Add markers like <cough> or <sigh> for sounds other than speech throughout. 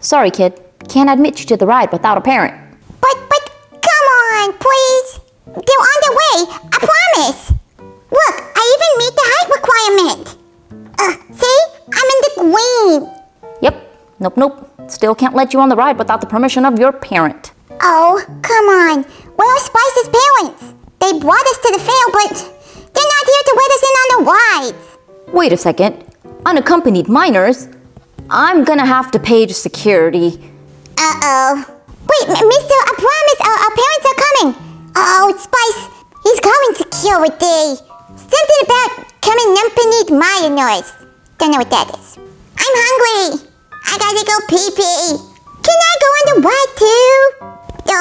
Sorry, kid. Can't admit you to the ride without a parent. But, but, come on, please. They're on their way, I promise. Look, I even meet the height requirement. Uh, see? I'm in the green. Yep. Nope, nope. Still can't let you on the ride without the permission of your parent. Oh, come on. Where are Spice's parents? They brought us to the fair, but they're not here to let us in on the rides. Wait a second. Unaccompanied minors? I'm gonna have to page security. Uh-oh. Wait, mister, I promise our, our parents are coming. Oh, Spice, he's calling security. Something about coming accompanied minors. Don't know what that is. I'm hungry. I gotta go pee-pee. Can I go on the ride too? No,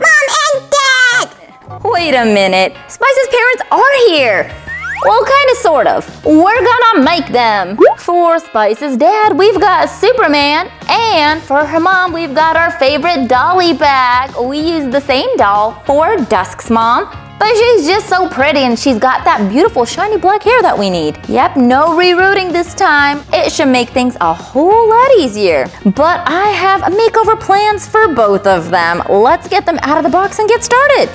Mom and Dad! Wait a minute. Spice's parents are here. Well, kind of, sort of. We're gonna make them. For Spice's dad, we've got Superman. And for her mom, we've got our favorite dolly bag. We use the same doll for Dusk's mom. But she's just so pretty and she's got that beautiful shiny black hair that we need. Yep, no rerouting this time. It should make things a whole lot easier. But I have makeover plans for both of them. Let's get them out of the box and get started.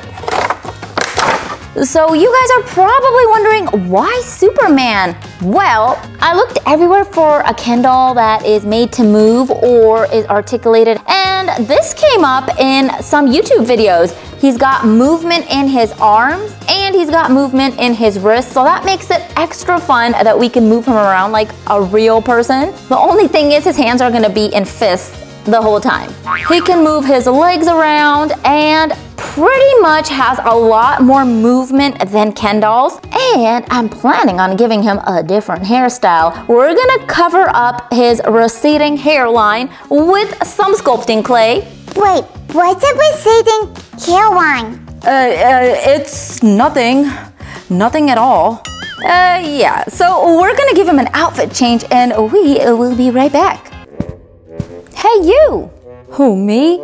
So you guys are probably wondering why Superman? Well, I looked everywhere for a Ken doll that is made to move or is articulated and this came up in some YouTube videos. He's got movement in his arms and he's got movement in his wrists so that makes it extra fun that we can move him around like a real person. The only thing is his hands are gonna be in fists the whole time. He can move his legs around and pretty much has a lot more movement than Ken dolls. And I'm planning on giving him a different hairstyle. We're gonna cover up his receding hairline with some sculpting clay. Wait, what's a receding hairline? Uh, uh, it's nothing. Nothing at all. Uh, yeah, so we're gonna give him an outfit change and we will be right back. Hey, you! Who, me?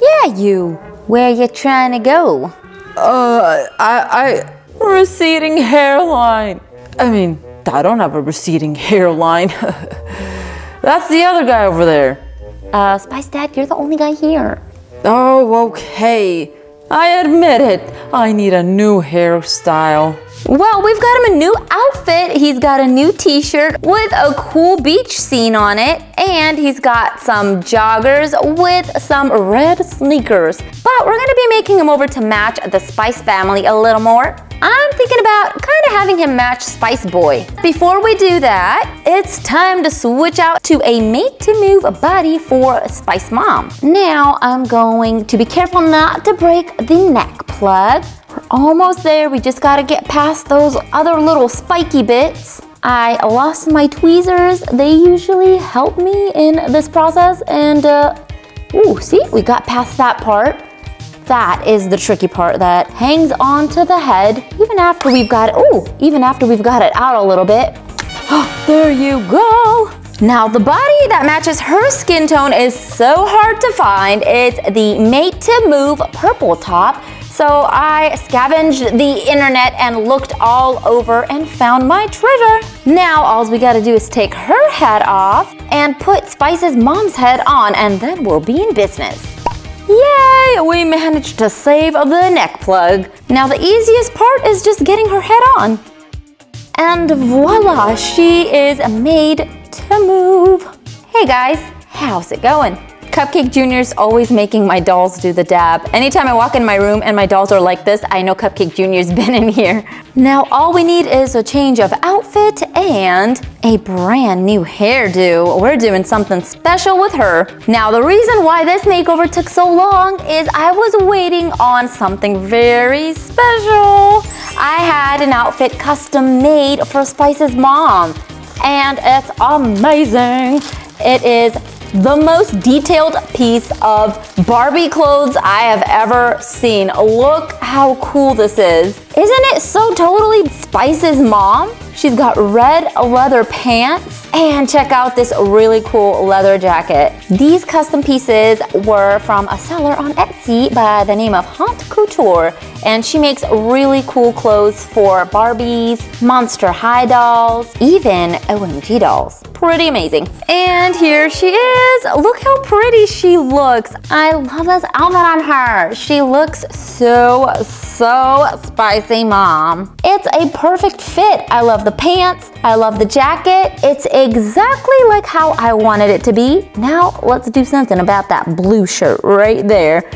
Yeah, you. Where you trying to go? Uh, I, I, receding hairline. I mean, I don't have a receding <laughs> hairline. <laughs> That's the other guy over there. Uh, Spice Dad, you're the only guy here. Oh, okay. I admit it. I need a new hairstyle. Well, we've got him a new outfit. He's got a new t-shirt with a cool beach scene on it. And he's got some joggers with some red sneakers. But we're gonna be making him over to match the Spice family a little more. I'm thinking about kind of having him match Spice Boy. Before we do that, it's time to switch out to a made to move body for Spice Mom. Now I'm going to be careful not to break the neck plug. We're almost there. We just gotta get past those other little spiky bits. I lost my tweezers. They usually help me in this process and uh, ooh, see, we got past that part. That is the tricky part that hangs onto the head even after we've got it, ooh, even after we've got it out a little bit. <gasps> Oh, there you go. Now the body that matches her skin tone is so hard to find. It's the Made to Move purple top. So I scavenged the internet and looked all over and found my treasure. Now all we gotta do is take her head off and put Spice's mom's head on and then we'll be in business. Yay! We managed to save the neck plug. Now the easiest part is just getting her head on. And voila, she is made to move. Hey guys, how's it going? Cupcake Jr.'s always making my dolls do the dab. Anytime I walk in my room and my dolls are like this, I know Cupcake Jr.'s <laughs> been in here. Now all we need is a change of outfit and a brand new hairdo. We're doing something special with her. Now the reason why this makeover took so long is I was waiting on something very special. I had an outfit custom made for Spice's mom and it's amazing. It is the most detailed piece of Barbie clothes I have ever seen. Look how cool this is. Isn't it so totally Spice's mom? She's got red leather pants and check out this really cool leather jacket. These custom pieces were from a seller on Etsy by the name of Haunt Couture and she makes really cool clothes for Barbies, Monster High dolls, even OMG dolls. pretty amazing. And here she is. Look how pretty she looks. I love this outfit on her. She looks so, so spicy, mom. It's a perfect fit. I love the pants. I love the jacket. It's exactly like how I wanted it to be. Now let's do something about that blue shirt right there.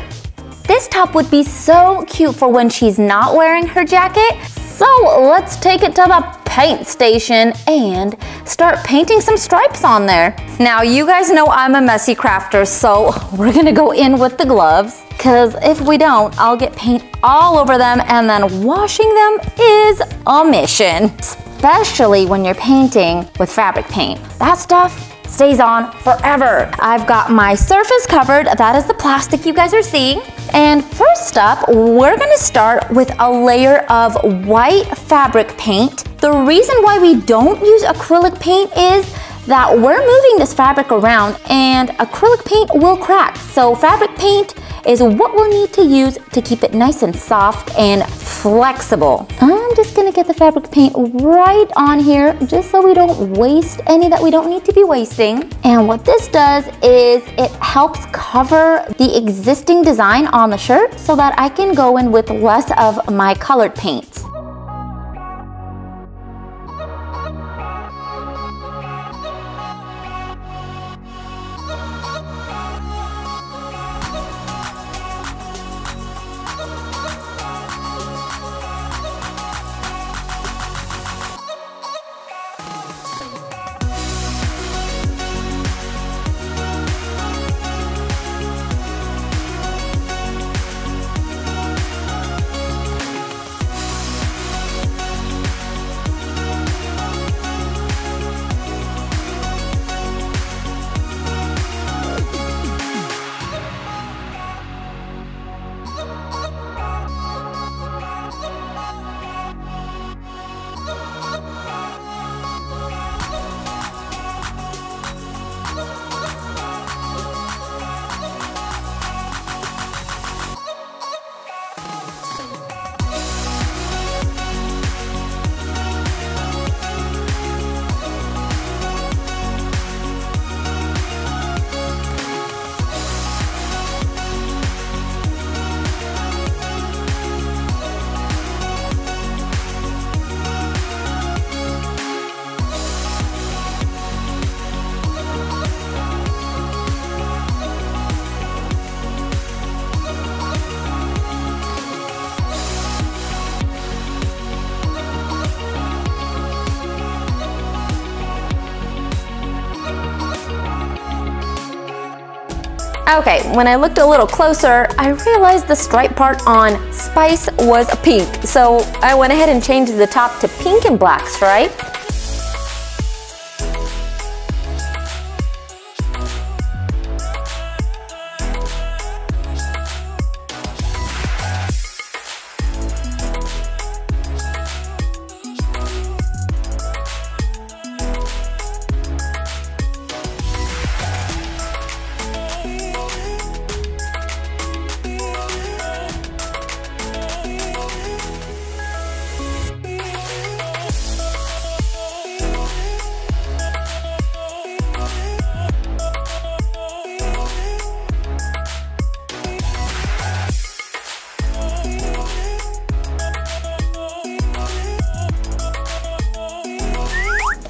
This top would be so cute for when she's not wearing her jacket. So let's take it to the paint station and start painting some stripes on there. Now you guys know I'm a messy crafter, so <laughs> we're gonna go in with the gloves because if we don't, I'll get paint all over them and then washing them is a mission, especially when you're painting with fabric paint. That stuff stays on forever. I've got my surface covered. That is the plastic you guys are seeing. And first up, we're gonna start with a layer of white fabric paint. The reason why we don't use acrylic paint is that we're moving this fabric around and acrylic paint will crack. So fabric paint is what we'll need to use to keep it nice and soft and flexible. I'm just gonna get the fabric paint right on here just so we don't waste any that we don't need to be wasting. And what this does is it helps cover the existing design on the shirt so that I can go in with less of my colored paints. Okay, when I looked a little closer, I realized the stripe part on Spice was pink. So I went ahead and changed the top to pink and black stripe.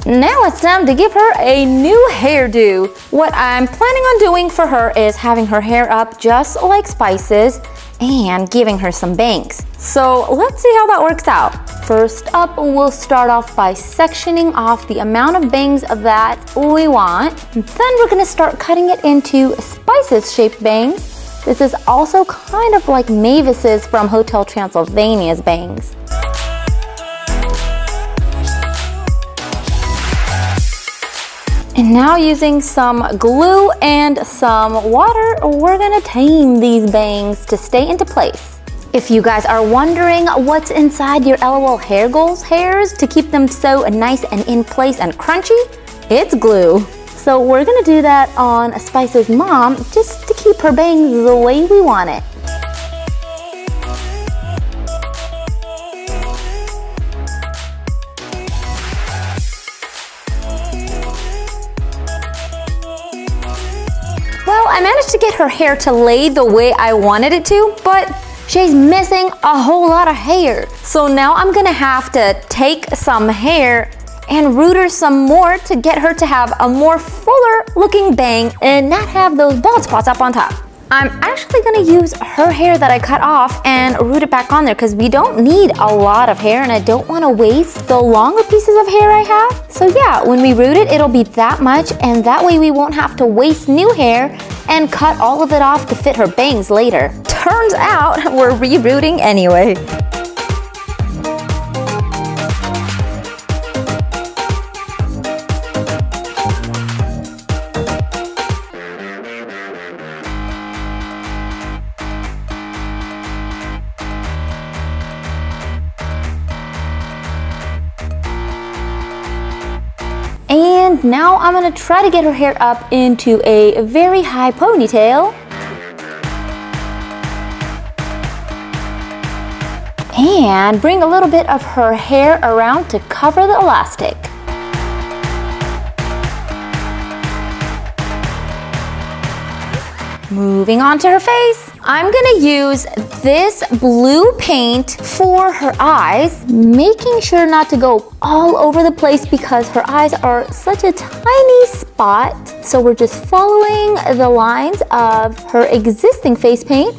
Now it's time to give her a new hairdo. What I'm planning on doing for her is having her hair up just like Spice's and giving her some bangs. So let's see how that works out. First up, we'll start off by sectioning off the amount of bangs that we want. Then we're gonna start cutting it into Spice's shaped bangs. This is also kind of like Mavis's from Hotel Transylvania's bangs. And now using some glue and some water, we're gonna tame these bangs to stay into place. If you guys are wondering what's inside your LOL Hair Goals hairs to keep them so nice and in place and crunchy, it's glue. So we're gonna do that on Spice's mom just to keep her bangs the way we want it. To get her hair to lay the way I wanted it to, but she's missing a whole lot of hair. So now I'm gonna have to take some hair and root her some more to get her to have a more fuller looking bang and not have those bald spots up on top. I'm actually gonna use her hair that I cut off and root it back on there because we don't need a lot of hair and I don't wanna waste the longer pieces of hair I have. So yeah, when we root it, it'll be that much and that way we won't have to waste new hair and cut all of it off to fit her bangs later. Turns out we're rerooting anyway. And now I'm gonna try to get her hair up into a very high ponytail. And bring a little bit of her hair around to cover the elastic. Moving on to her face, I'm gonna use this blue paint for her eyes, making sure not to go all over the place because her eyes are such a tiny spot. So we're just following the lines of her existing face paint.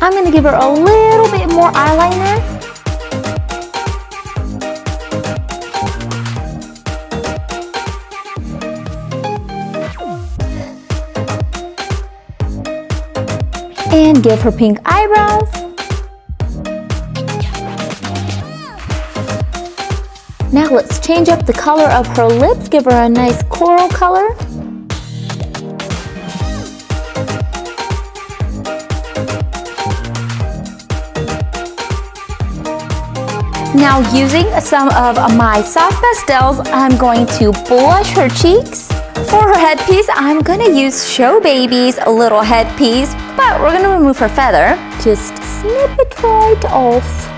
I'm gonna give her a little bit more eyeliner give her pink eyebrows. Now let's change up the color of her lips, give her a nice coral color. Now using some of my soft pastels, I'm going to blush her cheeks. For her headpiece, I'm gonna use Show Baby's little headpiece, but we're gonna remove her feather. Just snip it right off.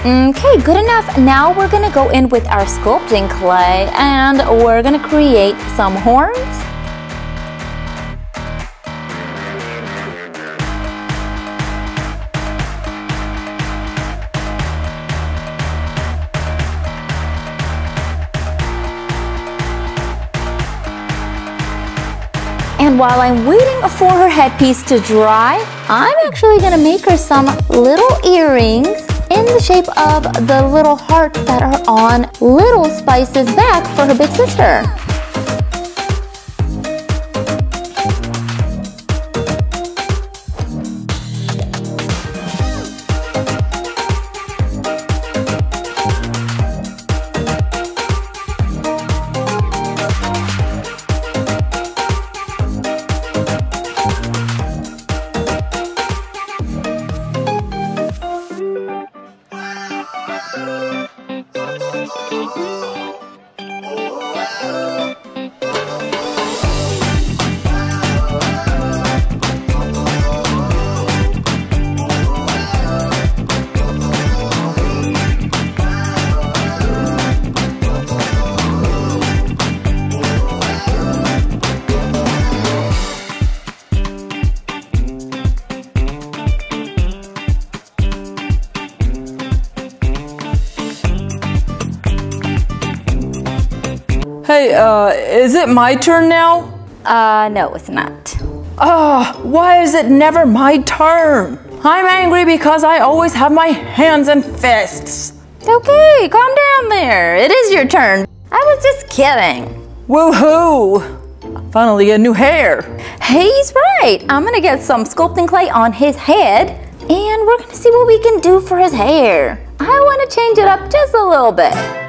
Okay, good enough. Now we're gonna go in with our sculpting clay and we're gonna create some horns. While I'm waiting for her headpiece to dry, I'm actually gonna make her some little earrings in the shape of the little hearts that are on Little Spice's back for her big sister. Hey, uh, is it my turn now? Uh, no, it's not. Ah, why is it never my turn? I'm angry because I always have my hands and fists. Okay, calm down there. It is your turn. I was just kidding. Woohoo! Finally get new hair. He's right. I'm gonna get some sculpting clay on his head and we're gonna see what we can do for his hair. I wanna change it up just a little bit.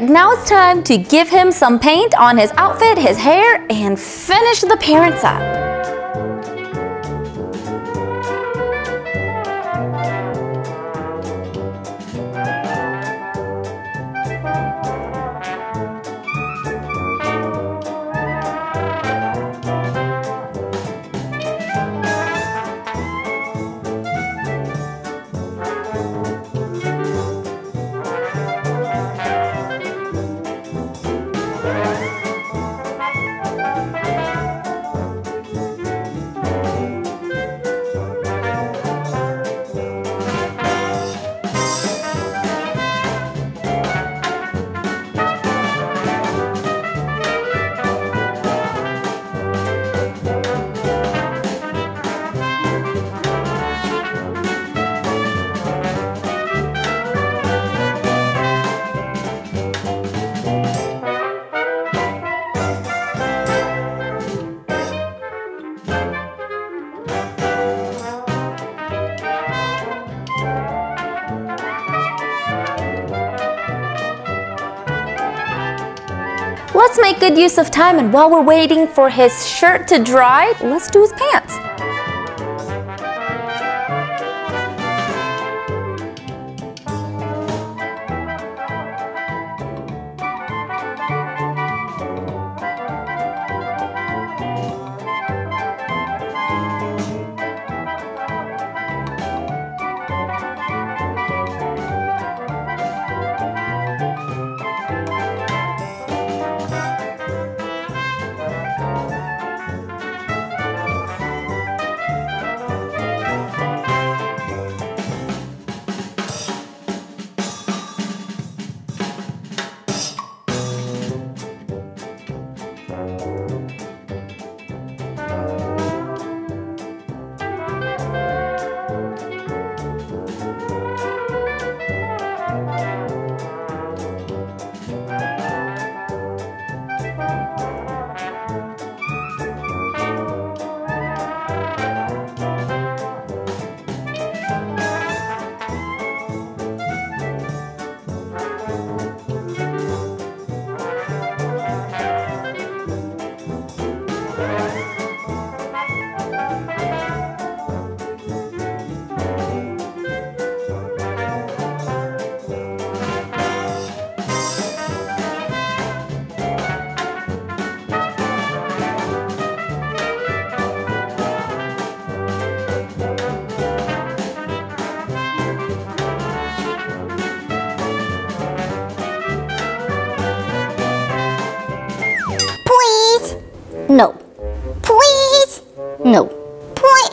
Now it's time to give him some paint on his outfit, his hair, and finish the parents up. Good use of time and while we're waiting for his shirt to dry, let's do No. Please. No. Please.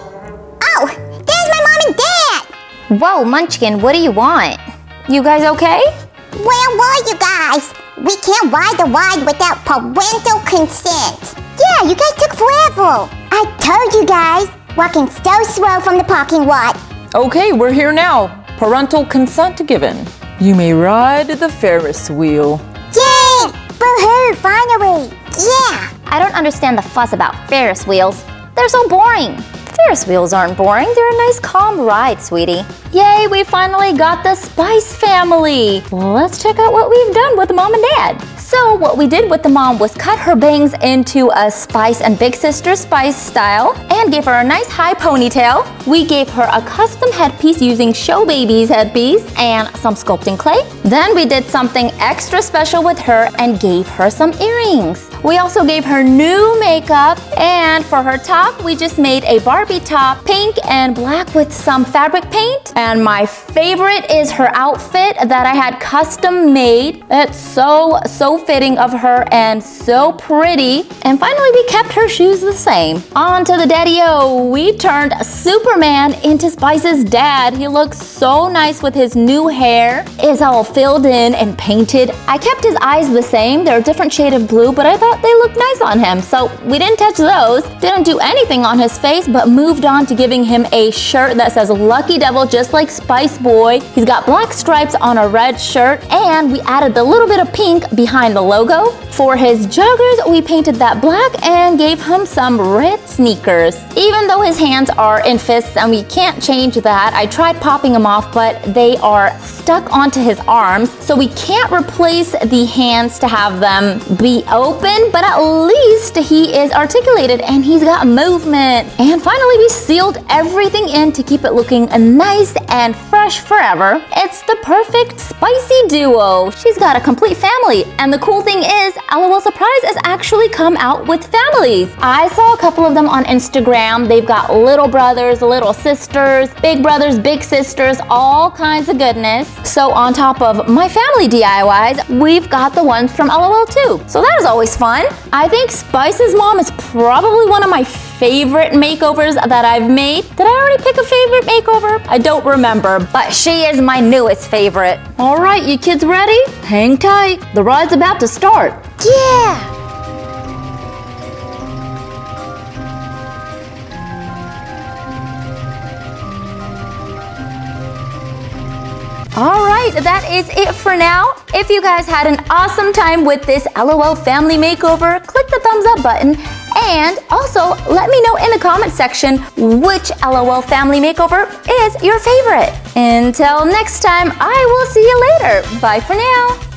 Oh, there's my mom and dad. Whoa, Munchkin, what do you want? You guys okay? Where were you guys? We can't ride the ride without parental consent. Yeah, you guys took forever. I told you guys. Walking so slow from the parking lot. Okay, we're here now. Parental consent given. You may ride the Ferris wheel. Yay! Boo-hoo, finally. Yeah. I don't understand the fuss about Ferris wheels. They're so boring. Ferris wheels aren't boring. They're a nice calm ride, sweetie. Yay, we finally got the Spice family. Let's check out what we've done with the mom and dad. So what we did with the mom was cut her bangs into a Spice and Big Sister Spice style and gave her a nice high ponytail. We gave her a custom headpiece using Show Baby's headpiece and some sculpting clay. Then we did something extra special with her and gave her some earrings. We also gave her new makeup and for her top, we just made a Barbie top, pink and black with some fabric paint. And my favorite is her outfit that I had custom made. It's so, so fitting of her and so pretty. And finally, we kept her shoes the same. On to the daddy-o. We turned Superman into Spice's dad. He looks so nice with his new hair. Is all filled in and painted. I kept his eyes the same. They're a different shade of blue, but I thought they looked nice on him. So we didn't touch those. Didn't do anything on his face, but moved on to giving him a shirt that says Lucky Devil, just like Spice Boy. He's got black stripes on a red shirt, and we added the little bit of pink behind the logo. For his joggers, we painted that black and gave him some red sneakers. Even though his hands are in fists and we can't change that, I tried popping them off, but they are stuck onto his arms, so we can't replace the hands to have them be open, but at least he is articulated and he's got movement. And finally, we sealed everything in to keep it looking nice and fresh forever. It's the perfect spicy duo. She's got a complete family, and the cool thing is, LOL Surprise has actually come out with families. I saw a couple of them on Instagram. They've got little brothers, little sisters, big brothers, big sisters, all kinds of goodness. So on top of my family DIYs, we've got the ones from LOL too. So that is always fun. I think Spice's mom is probably one of my favorite makeovers that I've made. Did I already pick a favorite makeover? I don't remember, but she is my newest favorite. All right, you kids ready? Hang tight. The ride's about to start. Yeah. Right, that is it for now. If you guys had an awesome time with this LOL family makeover, click the thumbs up button and also let me know in the comment section which LOL family makeover is your favorite. Until next time, I will see you later. Bye for now.